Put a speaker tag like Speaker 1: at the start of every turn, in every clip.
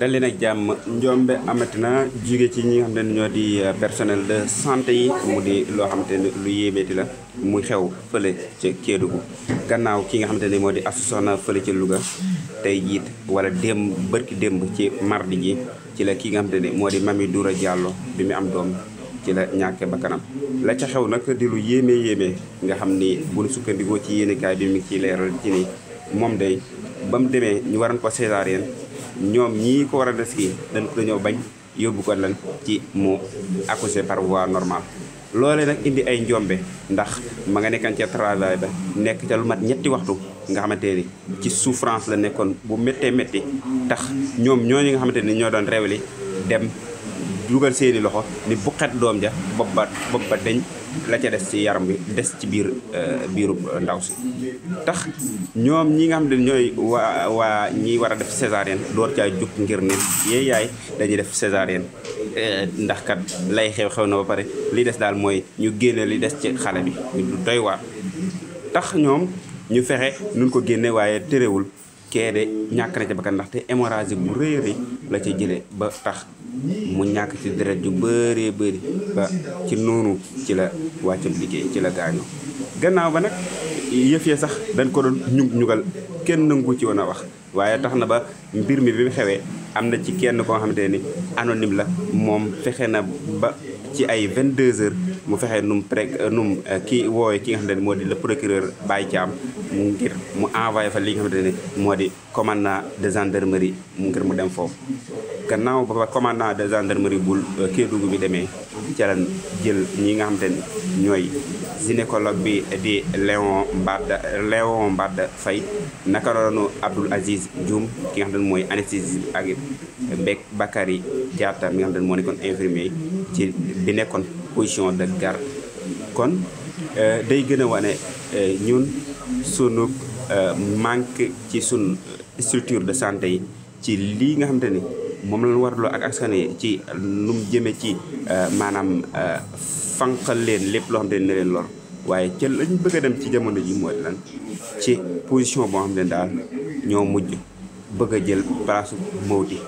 Speaker 1: dal leen ak jàmm njombe amati na jóge ci ñi nga xam ne ñoo di euh, personnel de santé yi mu di loo xamante ne lu yéemeeti la muy xew fële ca Kédougou gannaaw ki nga xamante ne moo di asu soxna fële ca Louga tey jiit wala démb bërki démb ci mardi ji ci la ki nga xamante ne moo di Mamy Doura Diallo bi mu am doom ci la ñàkke ba kanam la ca xew nag di lu yéeme yéeme nga xam ni bu ñu sukkandikoo ci yéenekaay bi mi ngi ciy leeral ci ni moom day ba mu demee ñu waroon ko césarienne ñoom ñii ko war a def kii dañ ko dañoo bañ yóbbu ko lan ci mu accouché par voie normale loolee nag indi ay njombe ndax ma nga nekkan ca travail ba nekk ca lu mat ñetti waxtu nga xamante ni ci souffrance la nekkoon bu méttee métti tax ñoom ñooñu nga xamante ni ñoo doon rewli dem dugal seeni loxo ni buqet doom ja bopp ba bopp ba deñ la ca des ci yaram bi des ci biir euh, biiru ndaw si tax ñoom ñi nga xam ne ñooy waa waa ñi war a def césarienne door caa jug ngir ne yee yaay dañuy def césarienne euh, ndax kat lay xew xew na ba pare li des daal mooy ñu génne li des ci xale bi du doy waar tax ñoom ñu fexe nun ko génne waaye terewul kee de ñàkk na ca bakkan ndaxte hémorragie bu rëy rëy la ca jële ba tax mu ñàkk ci deret ju bëree bëri ba ci noonu ci la wàccam liggéey ci la gaañoo gannaaw ba nag yëf ya sax dañ ko doon ñug ñugal kenn nangu ci woon a wax waaye tax na ba mbir mi bi mu xewee am na ci kenn koo xamante ni anonyme la moom fexe na ba ci ay 22 heures mu fexe nu mu pré euh, nu mu euh, ki woowee ki nga xamante ne moo di le procureur Baye Thiam mu ngir mu envoyé fa li nga xamante ne moo di commandant de gendarmerie mu ngir mu dem foofu. gannaaw ba commandant de gendarmerie bu euh, Kédougou bi demee ca lan jël ñi nga xamante ne ñooy gynécologue bi di Léon Mbada Léon Mbada Faye naka noonu Abdoul Aziz Dioum ki nga xamante ne mooy anesthésiste ak. Bek Bakary Diatta mi nga xam ne moo nekkoon infirmier ci bi nekkoon position de garde kon euh, day gën a wane euh, ñun sunu euh, manque ci sun structure de santé yi ci lii nga xamante ni moom lañ warloo ak askan yi ci nu mu jëmee ci maanaam fanqal leen lépp loo xamante ni ne leen lor waaye ca lañ bëgg a dem ci jamono ji mooy lan ci position boo xam ne daal ñoo mujj bëgg a jël place Mody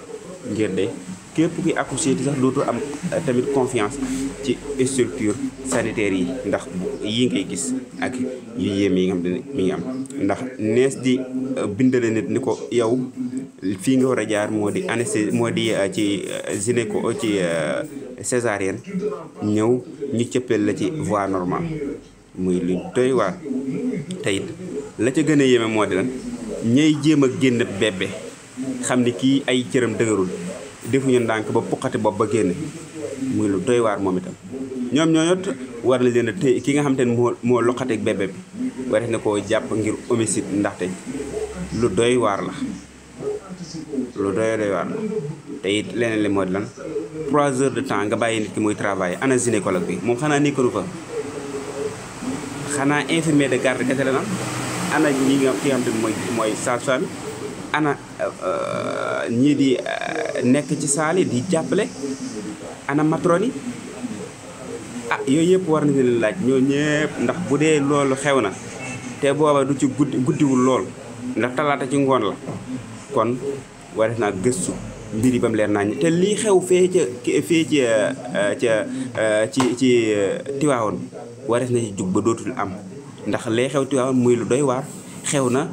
Speaker 1: ngir de képp kuy accouché sax dootu am euh, tamit confiance ci structure sanitaire yi ndax yi ngay gis ak yu yéeme yi nga xam ne mi ngi am ndax nees di euh, bindale nit ni ko yow fii nga war a jaar moo di anesthésie moo di euh, ci gynéco ci césarienne ñëw ñu cëppeel la ci voie normale muy lu doy waar te it la ca gën a yéeme moo di lan ñay jéem a génn bébé xam ni kii ay cëram dëgërul defuñu ndànk ba puqati bopp ba génne muy lu doy waar moom itam ñoom ñooñot war na leen a téye ki nga xam te ne moo moo loqateeg bébé bi warees na koo jàpp ngir homicide ndaxte lu doy waar la lu doy doy waar te it leneen li mooy lan trois heures de temps nga bàyyi nit ki muy travail ana gynécologue bi moom xanaa nekkalu fa xanaa infirmier de garde kese la ana ñi nga ki nga xam te mooy mooy sage-femme ana euh, ñii di euh, nekk ci saali di jàppale ana matrone ah yooyu yëpp war nañu leen laaj ñoo ñëpp ndax bu dee loolu xew na te booba du ci guddi guddiwul lool ndax talaata ci ngoon la kon warees naa gëstu mbir yi ba mu leer nañ te lii xew fee ca fee ca ca ci ci Tiwaawoon warees na ci jug ba dootul am ndax lee xew Tiwaawan muy lu doy waar xew na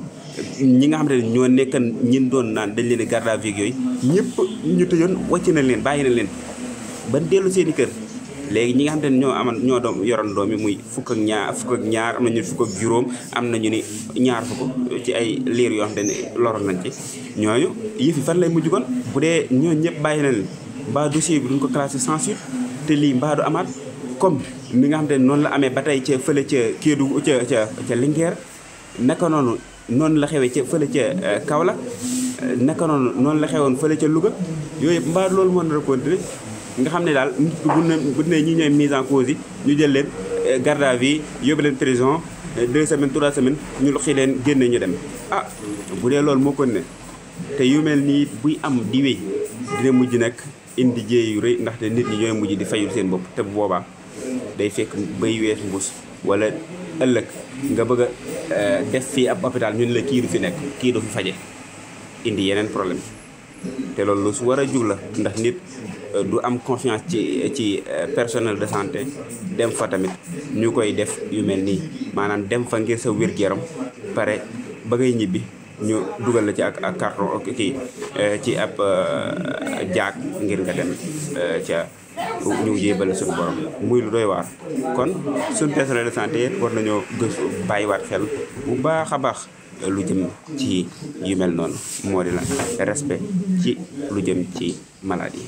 Speaker 1: ñi nga xam ne ñoo nekkan ñin doon naan dañ leen di garde à vue yooyu ñëpp ñu tëjoon wàcc nañ leen bàyyi nañ leen ban dellu seen i kër léegi ñi nga xam ne ñoo aman ñoo doom yoroon doom yi muy fukk ak ñaar fukk ak ñaar am na ñu fukk ak juróom am na ñu ni ñaar fukk ci ay liir yoo xam ne loroon nañ ci ñooñu yëf yi fan lay mujj kon bu dee ñoo ñëpp bàyyi nañ leen mbaa dossier bi duñ ko classé sans suite te lii mbaa du amaat comme mi nga xam te noonu la amee ba tey ca fële ca Kédougou ca ca ca Linguère naka noonu noonu la xewee ca fële ca euh, Kaolack euh, naka noonu noonu la xewoon fële ca Louga yooyu yëpp mbaa loolu moo nar a continuer nga xam ne daal nit bu ne bu ne ñi ñooy mise en cause yi ñu jël leen euh, garde à vue yóbbu leen prison deux semaines trois semaines ñu xëy leen génne ñu dem ah bu dee loolu moo continuer te yu mel nii buy am di wéy dina mujj nag indi jéey yu rëy ndaxte nit ñi ñooy mujj di fayul seen bopp te bu boobaa day fekk bay wees mbuus wala ëllëg nga bëgg a euh, def fii ab hôpital ñun la kii du fi nekk kii du fi faje indi yeneen problème te loolu lu su war a jug la ndax nit euh, du am confiance ci ci euh, personnel de santé dem fa tamit ñu koy def yu mel nii maanaam dem fa ngir sa wér-gu-yaram pare ba ngay ñibbi ñu dugal la ci ak ak carton ak kii eh, ci ab eh, jaag ngir nga dem eh, ca ñu jébal suñu borom muy lu doy waar kon suñu personnel de santé war nañoo gës bàyyiwaat xel bu baax a baax lu jëm ci yu mel noonu moo di la respect ci lu jëm ci maladie